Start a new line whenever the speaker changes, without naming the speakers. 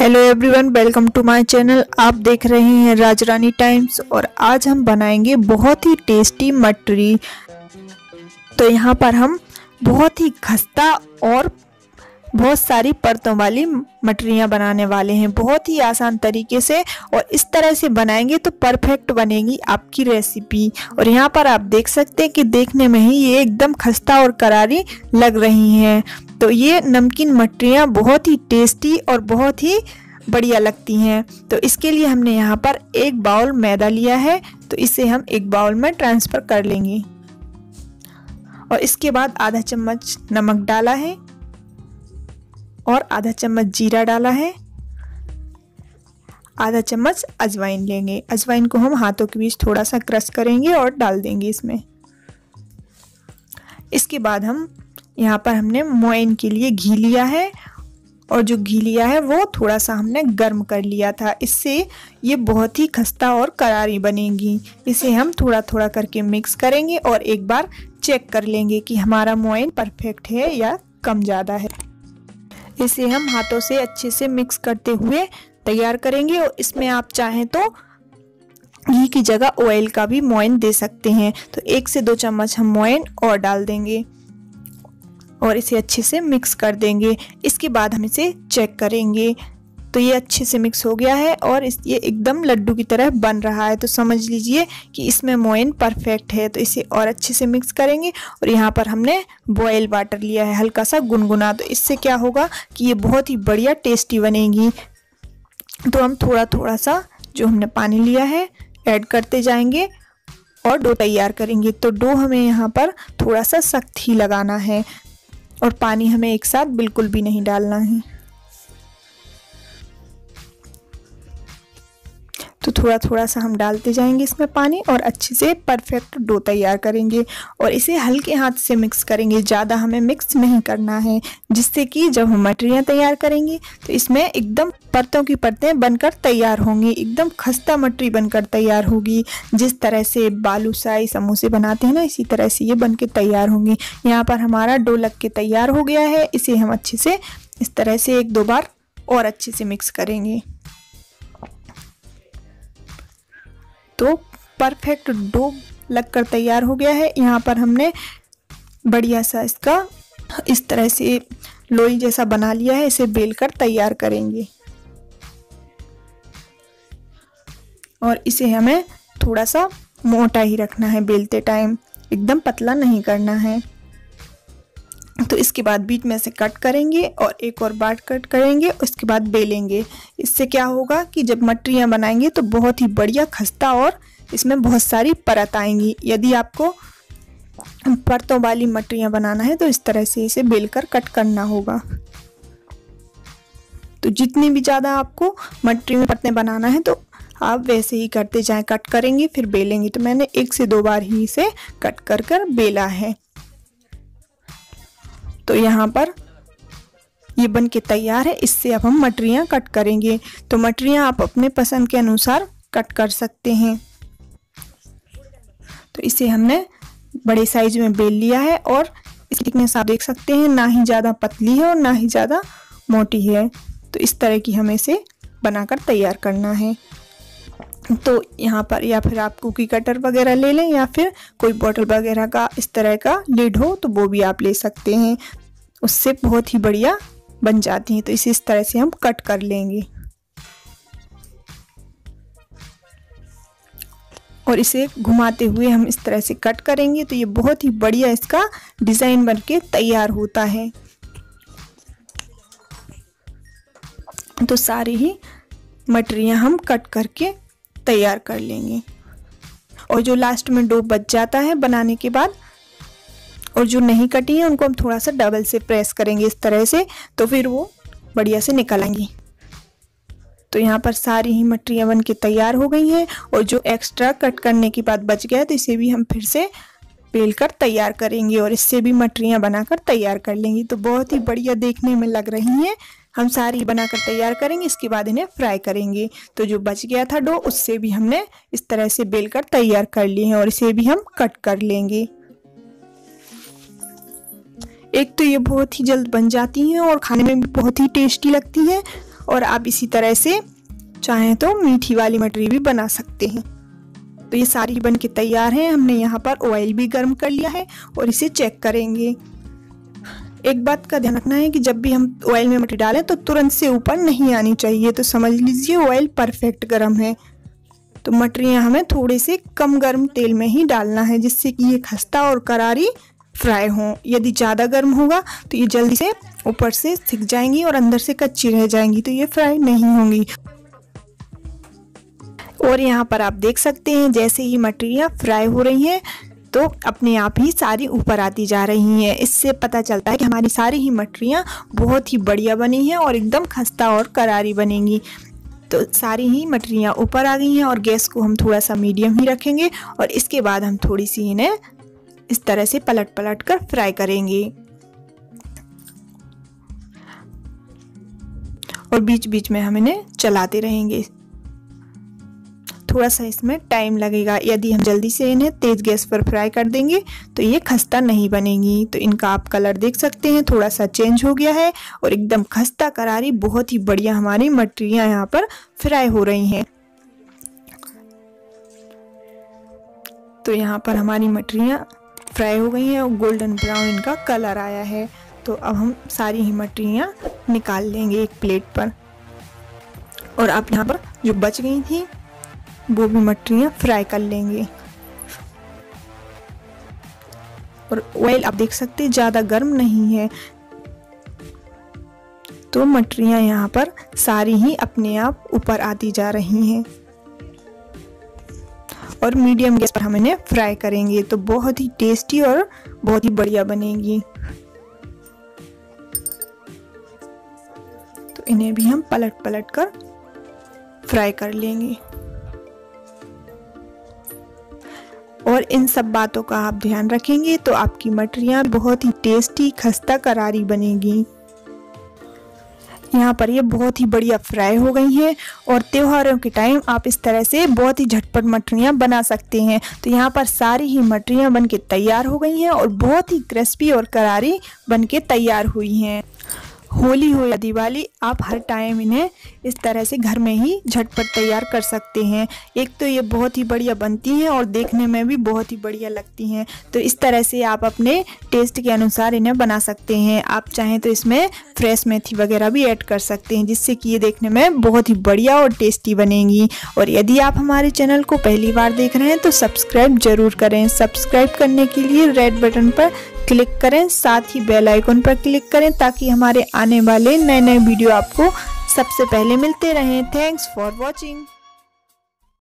Hello everyone welcome to my channel आप देख रहे हैं राजरानी टाइम्स और आज हम बनाएँगे बहुत ही टेस्टी मटरी। तो यहाँ पर हम बहुत ही खस्ता और बहुत सारी परतों वाली मटरियाँ बनाने वाले हैं। बहुत ही आसान तरीके से और इस तरह से बनाएँगे तो परफेक्ट बनेगी आपकी रेसिपी और यहाँ पर आप देख सकते हैं कि देखने में ही ये एकदम खस्ता और करारी लग रही हैं। तो ये नमकीन मटरियाँ बहुत ही टेस्टी और बहुत ही बढ़िया लगती हैं। तो इसके लिए हमने यहाँ पर एक बाउल मैदा लिया है तो इसे हम एक बाउल में ट्रांसफ़र कर लेंगे। और इसके बाद आधा चम्मच नमक डाला है और आधा चम्मच जीरा डाला है। आधा चम्मच अजवाइन लेंगे। अजवाइन को हम हाथों के बीच थोड़ा सा क्रश करेंगे और डाल देंगे इसमें। इसके बाद हम यहाँ पर हमने मोइन के लिए घी लिया है और जो घी लिया है वो थोड़ा सा हमने गर्म कर लिया था। इससे ये बहुत ही खस्ता और करारी बनेगी। इसे हम थोड़ा थोड़ा करके मिक्स करेंगे और एक बार चेक कर लेंगे कि हमारा मोइन परफेक्ट है या कम ज़्यादा है। इसे हम हाथों से अच्छे से मिक्स करते हुए तैयार करेंगे और इसमें आप चाहें तो घी की जगह ऑयल का भी मोइन दे सकते हैं। तो एक से दो चम्मच हम मोइन और डाल देंगे। और इसे अच्छे से मिक्स कर देंगे। इसके बाद हम इसे चेक करेंगे। तो ये अच्छे से मिक्स हो गया है और इस, ये एकदम लड्डू की तरह बन रहा है। तो समझ लीजिए कि इसमें मोइन परफेक्ट है। तो इसे और अच्छे से मिक्स करेंगे और यहाँ पर हमने बॉयल वाटर लिया है हल्का सा गुनगुना। तो इससे क्या होगा कि ये बहुत ही बढ़िया टेस्टी बनेगी। तो हम थोड़ा थोड़ा सा जो हमने पानी लिया है ऐड करते जाएँगे और डो तैयार करेंगे। तो डो हमें यहाँ पर थोड़ा सा सख्त ही लगाना है। और पानी हमें एक साथ बिल्कुल भी नहीं डालना है। तो थोड़ा थोड़ा सा हम डालते जाएँगे इसमें पानी और अच्छे से परफेक्ट डो तैयार करेंगे और इसे हल्के हाथ से मिक्स करेंगे। ज़्यादा हमें मिक्स नहीं करना है, जिससे कि जब हम मटरियाँ तैयार करेंगे तो इसमें एकदम परतों की परतें बनकर तैयार होंगी। एकदम खस्ता मटरी बनकर तैयार होगी। जिस तरह से बालूसाई समोसे बनाते हैं ना, इसी तरह से ये बन तैयार होंगी। यहाँ पर हमारा डो लग के तैयार हो गया है। इसे हम अच्छे से इस तरह से एक दो बार और अच्छे से मिक्स करेंगे। तो परफेक्ट डो लगकर तैयार हो गया है। यहाँ पर हमने बढ़िया सा इसका, इस तरह से लोई जैसा बना लिया है। इसे बेल कर तैयार करेंगे। और इसे हमें थोड़ा सा मोटा ही रखना है। बेलते टाइम एकदम पतला नहीं करना है। इसके बाद बीच में से कट करेंगे और एक और बार कट करेंगे उसके बाद बेलेंगे। इससे क्या होगा कि जब मटरियाँ बनाएँगे तो बहुत ही बढ़िया खस्ता और इसमें बहुत सारी परत आएँगी। यदि आपको परतों वाली मटरियाँ बनाना है तो इस तरह से इसे बेलकर कट करना होगा। तो जितनी भी ज़्यादा आपको मटरी में परतें बनाना है तो आप वैसे ही करते जाएँ, कट करेंगे, फिर बेलेंगे। तो मैंने एक से दो बार ही इसे कट कर कर बेला है। तो यहाँ पर ये बन के तैयार है। इससे अब हम मटरियाँ कट करेंगे। तो मटरियाँ आप अपने पसंद के अनुसार कट कर सकते हैं। तो इसे हमने बड़े साइज़ में बेल लिया है और इस आप देख सकते हैं, ना ही ज़्यादा पतली है और ना ही ज़्यादा मोटी है। तो इस तरह की हमें इसे बनाकर तैयार करना है। तो यहाँ पर या फिर आप कुकी कटर वगैरह ले लें या फिर कोई बॉटल वगैरह का इस तरह का लिड हो तो वो भी आप ले सकते हैं। उससे बहुत ही बढ़िया बन जाती हैं तो इसे इस तरह से हम कट कर लेंगे। और इसे घुमाते हुए हम इस तरह से कट करेंगे तो ये बहुत ही बढ़िया इसका डिज़ाइन बनके तैयार होता है। तो सारी ही मटरियाँ हम कट करके तैयार कर लेंगे। और जो लास्ट में डो बच जाता है बनाने के बाद, और जो नहीं कटी है, उनको हम थोड़ा सा डबल से प्रेस करेंगे इस तरह से तो फिर वो बढ़िया से निकल आएँगी। तो यहाँ पर सारी ही मटरियाँ बन के तैयार हो गई हैं, और जो एक्स्ट्रा कट करने के बाद बच गया तो इसे भी हम फिर से पेल कर तैयार करेंगे, और इससे भी मटरियाँ बनाकर तैयार कर लेंगे। तो बहुत ही बढ़िया देखने में लग रही हैं। हम सारी बनाकर तैयार करेंगे, इसके बाद इन्हें फ्राई करेंगे। तो जो बच गया था डो उससे भी हमने इस तरह से बेल कर तैयार कर लिए हैं और इसे भी हम कट कर लेंगे। एक तो ये बहुत ही जल्द बन जाती हैं और खाने में भी बहुत ही टेस्टी लगती हैं और आप इसी तरह से चाहें तो मीठी वाली मटरी भी बना सकते हैं। तो ये सारी बन के तैयार हैं, हमने यहाँ पर ऑयल भी गर्म कर लिया है और इसे चेक करेंगे। एक बात का ध्यान रखना है कि जब भी हम ऑयल में मटरी डालें तो तुरंत से ऊपर नहीं आनी चाहिए। तो समझ लीजिए ऑयल परफेक्ट गर्म है। तो मटरियाँ हमें थोड़े से कम गर्म तेल में ही डालना है, जिससे कि ये खस्ता और करारी फ्राई हो। यदि ज़्यादा गर्म होगा तो ये जल्दी से ऊपर से सिक जाएँगी और अंदर से कच्ची रह जाएँगी तो ये फ्राई नहीं होंगी। और यहाँ पर आप देख सकते हैं, जैसे ही मटरियाँ फ्राई हो रही हैं तो अपने आप ही सारी ऊपर आती जा रही हैं। इससे पता चलता है कि हमारी सारी ही मटरियाँ बहुत ही बढ़िया बनी हैं और एकदम खस्ता और करारी बनेंगी। तो सारी ही मटरियाँ ऊपर आ गई हैं और गैस को हम थोड़ा सा मीडियम ही रखेंगे और इसके बाद हम थोड़ी सी इन्हें इस तरह से पलट पलट कर फ्राई करेंगे। और बीच बीच में हम इन्हें चलाते रहेंगे। थोड़ा सा इसमें टाइम लगेगा। यदि हम जल्दी से इन्हें तेज़ गैस पर फ्राई कर देंगे तो ये खस्ता नहीं बनेगी। तो इनका आप कलर देख सकते हैं, थोड़ा सा चेंज हो गया है और एकदम खस्ता करारी, बहुत ही बढ़िया हमारी मटरियाँ यहाँ पर फ्राई हो रही हैं। तो यहाँ पर हमारी मटरियाँ फ्राई हो गई हैं और गोल्डन ब्राउन इनका कलर आया है। तो अब हम सारी ही मटरियाँ निकाल लेंगे एक प्लेट पर। और आप यहाँ पर जो बच गई थी वो भी मटरियाँ फ्राई कर लेंगे। और ऑयल आप देख सकते हैं, ज़्यादा गर्म नहीं है। तो मटरियाँ यहाँ पर सारी ही अपने आप ऊपर आती जा रही हैं। और मीडियम गैस पर हम इन्हें फ्राई करेंगे तो बहुत ही टेस्टी और बहुत ही बढ़िया बनेगी। तो इन्हें भी हम पलट पलट कर फ्राई कर लेंगे। और इन सब बातों का आप ध्यान रखेंगे तो आपकी मटरियाँ बहुत ही टेस्टी, खस्ता करारी बनेगी। यहाँ पर ये बहुत ही बढ़िया फ्राई हो गई हैं और त्योहारों के टाइम आप इस तरह से बहुत ही झटपट मटरियाँ बना सकते हैं। तो यहाँ पर सारी ही मटरियाँ बन के तैयार हो गई हैं और बहुत ही क्रिस्पी और करारी बन के तैयार हुई हैं। होली हो या दिवाली, आप हर टाइम इन्हें इस तरह से घर में ही झटपट तैयार कर सकते हैं। एक तो ये बहुत ही बढ़िया बनती हैं और देखने में भी बहुत ही बढ़िया लगती हैं। तो इस तरह से आप अपने टेस्ट के अनुसार इन्हें बना सकते हैं। आप चाहें तो इसमें फ्रेश मेथी वगैरह भी ऐड कर सकते हैं, जिससे कि ये देखने में बहुत ही बढ़िया और टेस्टी बनेंगी। और यदि आप हमारे चैनल को पहली बार देख रहे हैं तो सब्सक्राइब ज़रूर करें। सब्सक्राइब करने के लिए रेड बटन पर क्लिक करें, साथ ही बेल आइकन पर क्लिक करें ताकि हमारे आने वाले नए नए वीडियो आपको सबसे पहले मिलते रहें। Thanks for watching